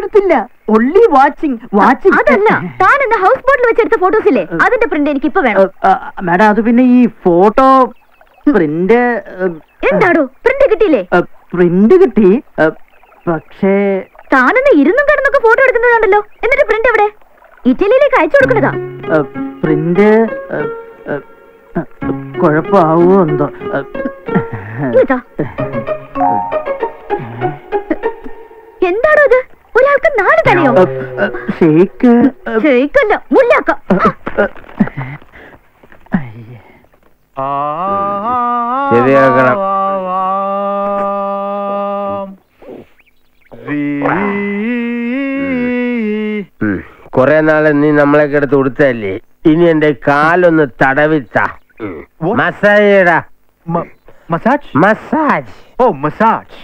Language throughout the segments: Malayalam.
എടുത്തില്ല ഒള്ളി വാച്ചിങ് വാച്ചിങ് അതല്ല താൻ എന്ന ഹൗസ് ബോട്ടിൽ വെച്ചെടുത്ത ഫോട്ടോസ് ഇല്ലേ? അതിന്റെ പ്രിന്റ് എനിക്ക് ഇപ്പൊ വേണം മാഡം അത് പിന്നെ ഈ ഫോട്ടോ പ്രിന്റ് എന്താടോ? പ്രിന്റ് കിട്ടിയില്ലേ? പ്രിന്റ് കിട്ടി. പക്ഷേ താനെന്ന് ഇരുന്നും കിടന്നൊക്കെ ഫോട്ടോ എടുക്കുന്നതാണല്ലോ. എന്നിട്ട് പ്രിന്റ് എവിടെ? ഇറ്റലിയിലേക്ക് അയച്ചു കൊടുക്കണതാ പ്രിന്റ് കുഴപ്പമാവോ എന്തോ? നാല് തലയോ ഷേക്ക് ശരിക്കല്ല മുല്ലാക്ക ശരിയാക്കണം കൊറേ നാളെ നീ നമ്മളൊക്കെ എടുത്ത് കൊടുത്തല്ലേ ഇനി എന്റെ കാലൊന്ന് തടവിത്ത massage massage massage oh massage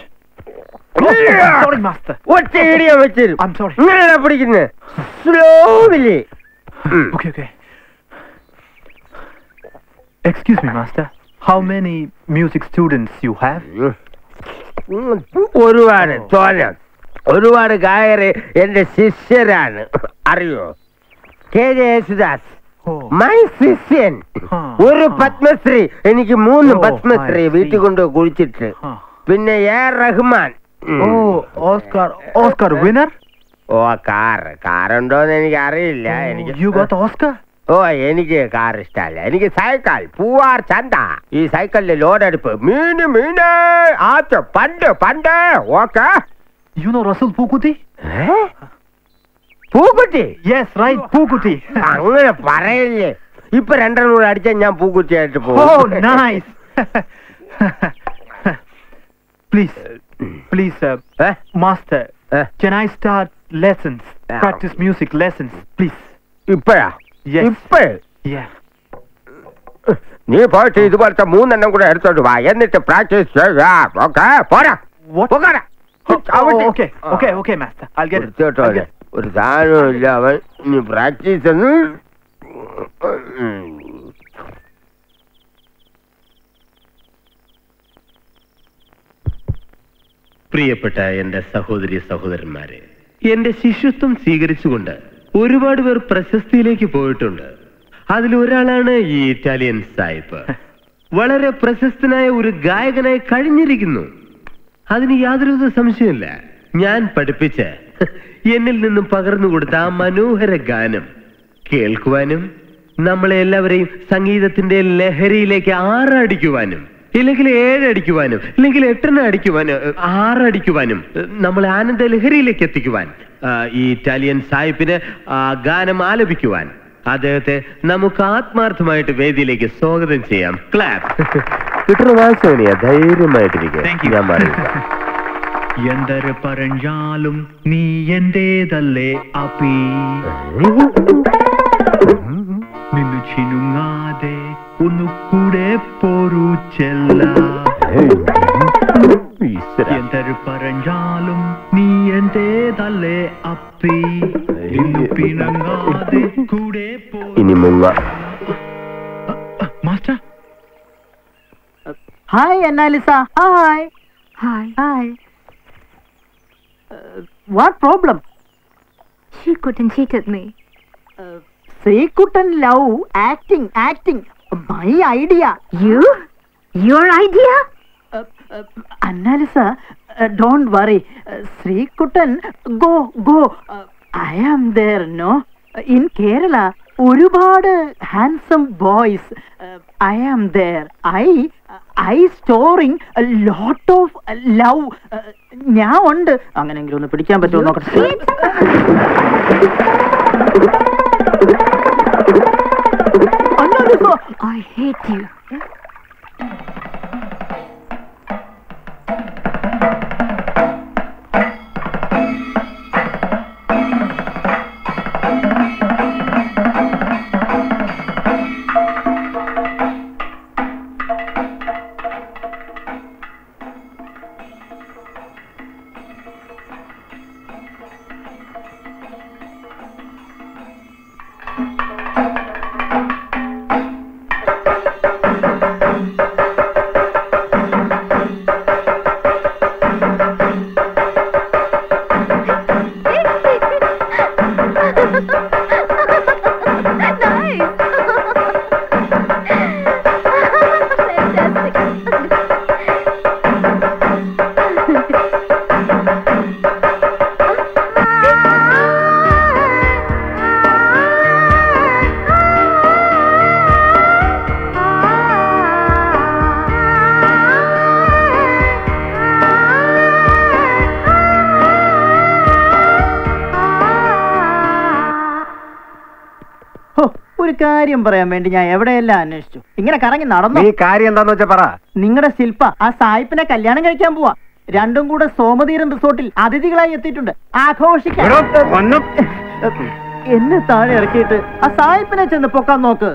sorry master ഒറ്റ ഇടിയ വെച്ചിരും I'm sorry. ഇങ്ങനെയാ പിടിക്കുന്നത് സ്ലോവിൽ Okay, okay. Excuse me, master. How many music students you have? ഒരുപാട് തോന്ന ഒരുപാട് ഗായകര് എന്റെ ശിഷ്യരാണ്. അറിയോ? K J Yesudas. മൈ ശിഷ്യൻ. ആ, ഒരു പത്മശ്രീ. എനിക്ക് മൂന്ന് പത്മശ്രീ വീട്ടിൽ കൊണ്ട് കുഴിച്ചിട്ട്. പിന്നെ എ റഹ്മാൻ. ഉം. Oscar Oscar Oscar oh car car ഉണ്ടോന്ന് എനിക്ക് അറിയില്ല എനിക്ക് You got Oscar? ഓ എനിക്ക് കാർ ഇഷ്ടമല്ല. എനിക്ക് സൈക്കിൾ പൂവാർ ചന്ത. ഈ സൈക്കിളിന്റെ ലോഡെടുപ്പ്. മീന് മീന്. ആച്ച പണ്ട് പണ്ട്. Okay. You know Russell Pukuti? Pookutty Yes, right, Pukuti. അങ്ങനെ പറയില്ലേ. ഇപ്പൊ രണ്ടെണ്ണം കൂടെ അടിച്ചാൽ ഞാൻ പൂക്കുറ്റിയായിട്ട് പോകും. Nice nice. please, please, uh, ഏ? master, ഏ? can I start lessons? Yeah. Practice music lessons, please. ഇപ്പഴാ Yes. ഇപ്പഴ് Yeah. നീ പോയിട്ട് ഇതുപോലത്തെ മൂന്നെണ്ണം കൂടെ എടുത്തോണ്ട് വാ എന്നിട്ട് പ്രാക്ടീസ് ചെയ്യാം ഓക്കെ പോരാ What? പോകാരാ. Oh, ചവിട്ടി. okay, okay, okay, master. I'll get it. വൃത്തികെട്ടോ I'll അവൻ. get it. ഒരു സാധനവും ഇല്ല അവൻ ഇനി പ്രാക്ടീസ് ഒന്ന് പ്രിയപ്പെട്ട എന്റെ സഹോദരി സഹോദരന്മാരെ എന്റെ ശിശുത്വം സ്വീകരിച്ചുകൊണ്ട് ഒരുപാട് പേർ പ്രശസ്തിയിലേക്ക് പോയിട്ടുണ്ട്. അതിൽ ഒരാളാണ് ഈ ഇറ്റാലിയൻ സായിപ്പ്. വളരെ പ്രശസ്തനായ ഒരു ഗായകനായി കഴിഞ്ഞിരിക്കുന്നു. അതിന് യാതൊരു സംശയമില്ല. ഞാൻ പഠിപ്പിച്ച് എന്നിൽ നിന്നും പകർന്നു കൊടുത്ത ആ മനോഹര ഗാനം കേൾക്കുവാനും നമ്മളെ എല്ലാവരെയും സംഗീതത്തിന്റെ ലഹരിയിലേക്ക് ആറടിക്കുവാനും ഇല്ലെങ്കിൽ ഏഴടിക്കുവാനും ഇല്ലെങ്കിൽ എട്ടിന് അടിക്കുവാനും ആറടിക്കുവാനും നമ്മൾ നമ്മളെ ആനന്ദ ലഹരിയിലേക്ക് എത്തിക്കുവാൻ ഈ ഇറ്റാലിയൻ സായിപ്പിന് ആ ഗാനം ആലപിക്കുവാൻ. അദ്ദേഹത്തെ നമുക്ക് ആത്മാർത്ഥമായിട്ട് വേദിയിലേക്ക് സ്വാഗതം ചെയ്യാം. ക്ലാപ്പ്. കിട്ടുന്ന. ഞാൻ പറയുക എന്തൊരു പറഞ്ഞാലും നീ എന്റേതല്ലേ അപ്പി. നിന്നു ചിനുങ്ങാതെ ഒന്നു കൂടെ പോരു ചെല്ല. എന്തൊരു പറഞ്ഞാലും നീ എന്റേതല്ലേ അപ്പി. പിണങ്ങാതെ കൂടെ ഇനി മുങ്ങ. Master? Hi Annalisa. Hi. Hi. Hi. What problem? She couldn't cheated me. Sreekuttan love acting acting. My idea you your idea Annalisa don't worry Sreekuttan go go. I am there no in Kerala ഒരുപാട് handsome boys I am there I I storing lot of love ഞാൻ ഉണ്ട് അങ്ങനെങ്കിലും ഒന്ന് പിടിക്കാൻ പറ്റുമോ? നോക്കട്ടെ. Hate you. ഒരു കാര്യം പറയാൻ വേണ്ടി ഞാൻ എവിടെയെല്ലാം അന്വേഷിച്ചു. ഇങ്ങനെ കറങ്ങി നടന്നു? ഈ കാര്യം എന്താന്ന് വെച്ചാ പറ. നിങ്ങളുടെ ശില്പ ആ സായിപ്പിനെ കല്യാണം കഴിക്കാൻ പോവാ. രണ്ടും കൂടെ സോമതീരം റിസോർട്ടിൽ അതിഥികളായി എത്തിയിട്ടുണ്ട്. ആഘോഷിക്കാൻ. എന്നെ താഴെ ഇറക്കിയിട്ട് ആ സായിപ്പിനെ ചെന്ന് പൊക്കാൻ നോക്ക്.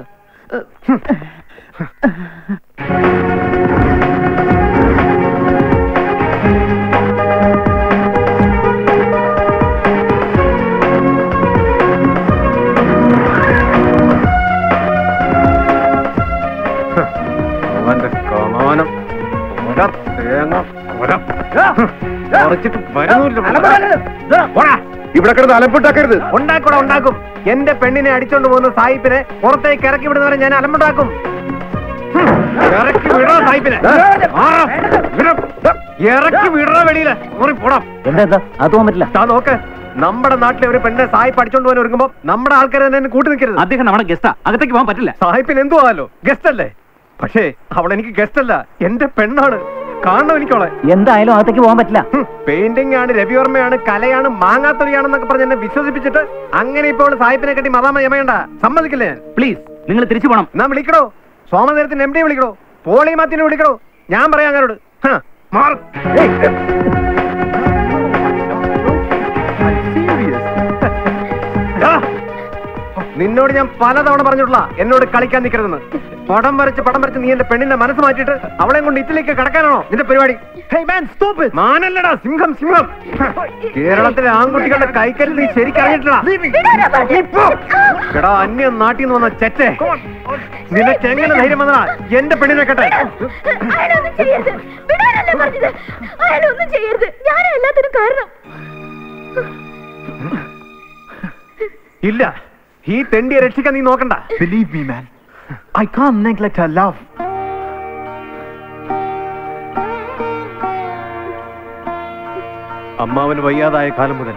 ഇവിടെ കിടന്ന് അലമ്പുണ്ടാക്കരുത്. ഉണ്ടാക്കൂടാ ഉണ്ടാക്കും. എന്റെ പെണ്ണിനെ അടിച്ചോണ്ട് പോകുന്ന സായിപ്പിനെ പുറത്തേക്ക് ഇറക്കി വിടുന്നവരെ ഞാൻ അലമ്പുണ്ടാക്കും. ഹും. ഇറക്കി വിടണ സായിപ്പിനെ? മാറാം. വിടം. ഇറക്കി വിടണ വെളിയിൽ മുറി പോടാം. എന്താ അത് പോകാൻ പറ്റില്ല. താ നോക്ക്. നമ്മുടെ നാട്ടിലെ ഒരു പെണ്ണെ സായിപ്പ് അടിച്ചോണ്ട് പോകാൻ ഒരുങ്ങുമ്പോ നമ്മുടെ ആൾക്കാരെ തന്നെ കൂട്ടി നിൽക്കരുത്. അദ്ദേഹം നമ്മുടെ ഗസ്റ്റാ അകത്തേക്ക് പോകാൻ പറ്റില്ല. സായിപ്പിന് എന്തു ആലോ? ഗസ്റ്റ് അല്ലേ? പക്ഷേ അവളെനിക്ക് ഗസ്റ്റ് അല്ല. എന്റെ പെണ്ണാണ്. കാണണം എനിക്കോളെ എന്തായാലും അകത്തേക്ക് പോകാൻ പറ്റില്ല. പെയിന്റിംഗ് ആണ് രവിവർമ്മയാണ് കലയാണ് മാങ്ങാത്തൊലിയാണെന്നൊക്കെ പറഞ്ഞ് എന്നെ വിശ്വസിപ്പിച്ചിട്ട് അങ്ങനെ ഇപ്പോൾ സാഹിബിനെ കെട്ടി മതാമ യമയണ്ട. സമ്മതിക്കില്ല? ഞാൻ പ്ലീസ് നിങ്ങൾ തിരിച്ചു പോണം. എന്നാ വിളിക്കണോ സോമനേരത്തിന് എം ഡി വിളിക്കണോ പോളി മാത്തിനെ വിളിക്കടോ. ഞാൻ പറയാം അങ്ങനോട്. മാറ്. നിന്നോട് ഞാൻ പലതവണ പറഞ്ഞിട്ടുള്ള എന്നോട് കളിക്കാൻ നിൽക്കരുതെന്ന്. പടം വരച്ച് പടം വരച്ച് നീ എന്റെ പെണ്ണിന്റെ മനസ്സ് മാറ്റിയിട്ട് അവളെ കൊണ്ട് ഇറ്റലിക്ക് കടക്കാനാണോ നിന്റെ പരിപാടി? മാനല്ലടാ സിംഹം സിംഹം. കേരളത്തിലെ ആൺകുട്ടികളുടെ കൈക്കരി നീ ശരിക്കറിഞ്ഞിട്ടില്ല അന്യ നാട്ടിൽ നിന്ന് വന്ന ചെറ്റേ. നിനക്ക് എങ്ങനെ ധൈര്യം വന്നതാ. എന്റെ പെണ്ണിനെ കേട്ടെ ചെയ്യരുത്. ഞാനാ എല്ലാത്തിനും കാരണം. ഇല്ല. ഈ തെണ്ടിയെ രക്ഷിക്കാൻ നീ നോക്കണ്ട. Believe me man I can neglect her love അമ്മാവന് വയ്യാതായ കാലം മുതൽ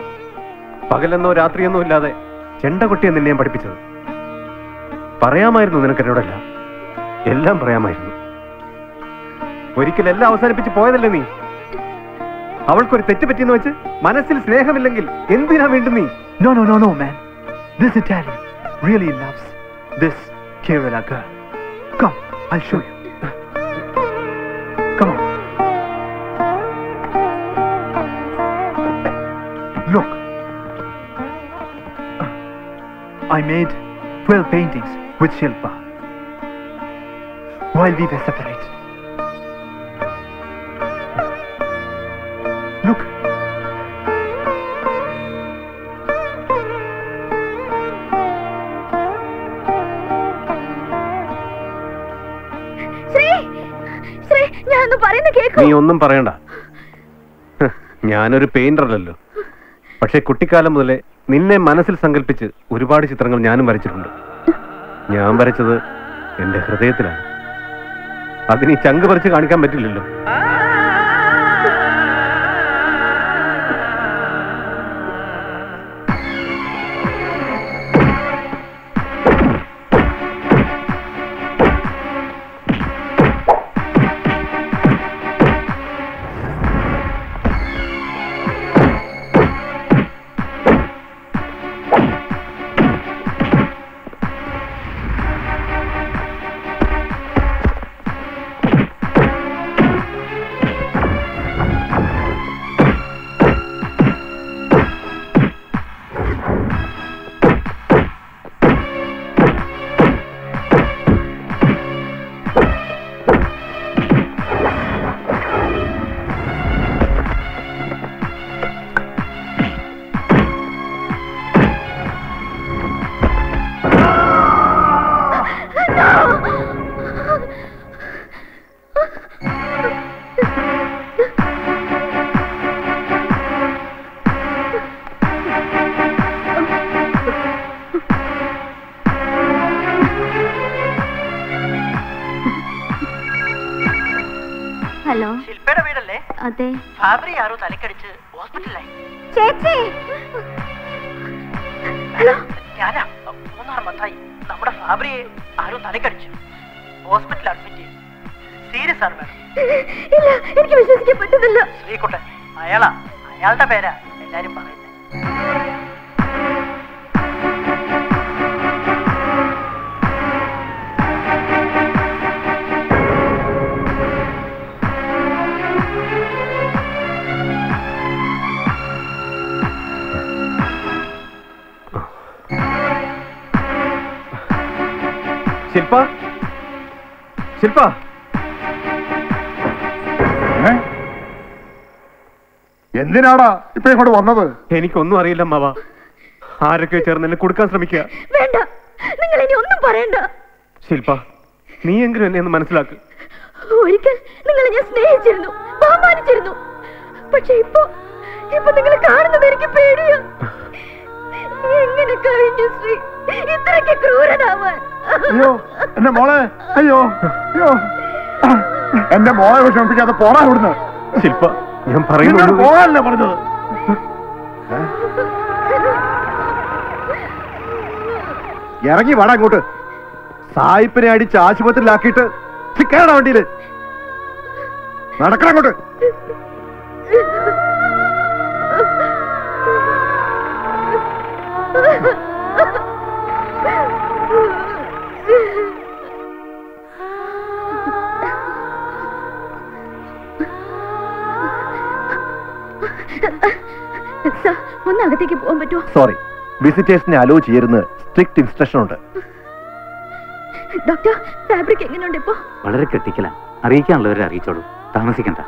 പകലെന്നോ രാത്രിയെന്നോ ഇല്ലാതെ ചെണ്ടകുട്ടിയെ നിന്നെ ഞാൻ പഠിപ്പിച്ചത്. പറയാമായിരുന്നു നിനക്ക് എന്നോടല്ല. എല്ലാം പറയാമായിരുന്നു. ഒരിക്കലെല്ലാം അവസാനിപ്പിച്ച് പോയതല്ലേ നീ? അവൾക്കൊരു തെറ്റ് പറ്റിയെന്ന് വെച്ച് മനസ്സിൽ സ്നേഹമില്ലെങ്കിൽ എന്തിനാ വീണ്ടും നീ? No no no no man. This Italian really loves this Kerala girl. Come, I'll show you. Come on. Look. I made 12 paintings with Shilpa while we were separated. നീ ഒന്നും പറയണ്ട. ഞാനൊരു പെയിന്റർ അല്ലല്ലോ പക്ഷെ കുട്ടിക്കാലം മുതലേ നിന്നെ മനസ്സിൽ സങ്കല്പിച്ച് ഒരുപാട് ചിത്രങ്ങൾ ഞാനും വരച്ചിട്ടുണ്ട്. ഞാൻ വരച്ചത് എന്റെ ഹൃദയത്തിലാണ്. അതിന് ചങ്ക് പറിച്ച് കാണിക്കാൻ പറ്റില്ലല്ലോ. ഹലോ. ശില്പയുടെ വീടല്ലേ? അതെ. ഫാബ്രി ആരോ തലക്കടിച്ച് ഹോസ്പിറ്റലായി ചേച്ചി! ഹലോ. ഞാനാ മൂന്നാർ മത്തായി. നമ്മുടെ ഫാബ്രിയെ ആരോ തലക്കടിച്ചു. ഹോസ്പിറ്റലിൽ അഡ്മിറ്റ് ചെയ്തു. സീരിയസ് ആണ് മാഡം. ഇല്ല എനിക്ക് വിശ്വസിക്കാൻ പറ്റുന്നില്ല ശ്രീകുട്ടൻ അയാളാ. അയാളുടെ പേരാ എല്ലാരും പറയുന്നത് ശില്പ. എന്തിനാടാ ഇപ്പൊ ഇങ്ങോട്ട് വന്നത്? എനിക്കൊന്നും അറിയില്ല മാവ ആരൊക്കെ ചേർന്ന് എന്നെ കൊടുക്കാൻ ശ്രമിക്കുക. വേണ്ട. നിങ്ങൾ ഇനി ഒന്നും പറയണ്ട. ശില്പ നീ എങ്കിലും എന്നെ ഒന്ന് മനസ്സിലാക്ക്. ഒരിക്കൽ നിങ്ങളെ ഞാൻ സ്നേഹിച്ചിരുന്നു ബഹുമാനിച്ചിരുന്നു. പക്ഷെ ഇപ്പൊ ഇപ്പൊ നിങ്ങൾ കാണുന്നത് എനിക്ക് പേടിയാ. എങ്ങനെ കഴിഞ്ഞു ശ്രീ? ഇത്രയ്ക്ക് ക്രൂരനാവാൻ. അയ്യോ എന്റെ മോളെ അയ്യോ അയ്യോ. എന്റെ മോളെ വിഷമിപ്പിക്കാതെ പോടാ ഇവിടുന്ന്. ശില്പ ഞാൻ പറയുന്നത് പറയുന്നു പോകാനല്ലേ പറഞ്ഞത്? ഇറങ്ങി വാടാ ഇങ്ങോട്ട്. സായിപ്പിനെ അടിച്ച് ആശുപത്രിയിലാക്കിയിട്ട് കയറണ വണ്ടിയിൽ. നടക്കണം അങ്ങോട്ട് അകത്തേക്ക് പോകാൻ പറ്റുമോ? സോറി വിസിറ്റേഴ്സിനെ അലോ ചെയ്യരുന്ന് സ്ട്രിക്ട് ഇൻസ്ട്രക്ഷൻ ഉണ്ട്. ഡോക്ടർ ഫാബ്രിക് എങ്ങനെയുണ്ട് ഇപ്പോ? വളരെ ക്രിട്ടിക്കലാ അറിയിക്കാനുള്ളവരെ അറിയിച്ചോളൂ. താമസിക്കണ്ട.